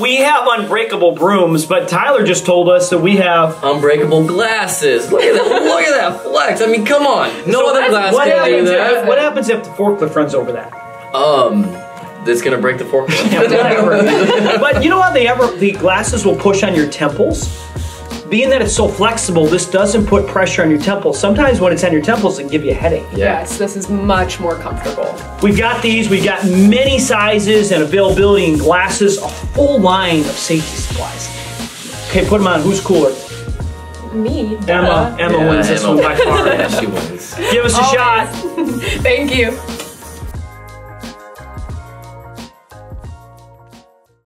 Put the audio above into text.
we have unbreakable brooms, but Tyler just told us that we have. Unbreakable glasses. Look at that. Look at that flex. I mean, come on. No So other glass what can do happens, that. if, what happens if the forklift runs over that? Um, it's gonna break the fork. but you know how they ever the glasses will push on your temples? Being that it's so flexible, this doesn't put pressure on your temples. Sometimes when it's on your temples, it can give you a headache. Yes, this is much more comfortable. We've got these, we've got many sizes and availability in glasses, a full line of safety supplies. Okay, put them on. Who's cooler? Me. Emma. Emma Yeah, wins this Emma. one by far. Yeah, she wins. Give us a Always. shot. Thank you.